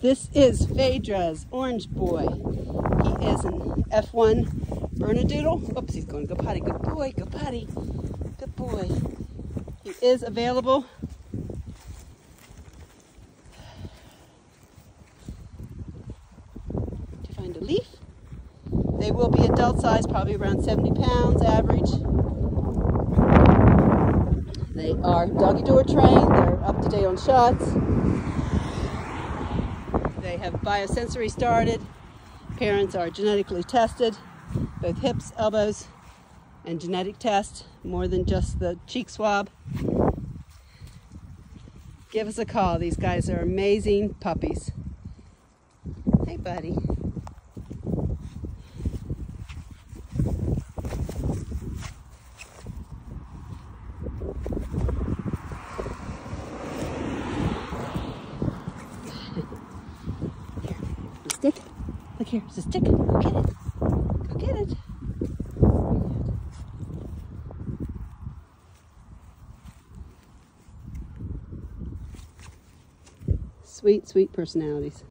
This is Phaedra's orange boy. He is an F1 Bernedoodle. Oops, he's going to go potty. Good boy, go potty. Good boy. He is available. You find a leaf? They will be adult size, probably around 70 pounds average. They are doggy door trained. They're up to date on shots. They have biosensory started. Parents are genetically tested, both hips, elbows, and genetic test, more than just the cheek swab. Give us a call. These guys are amazing puppies. Hey, buddy. Stick. Look here, it's a stick. Go get it. Go get it. Sweet, sweet personalities.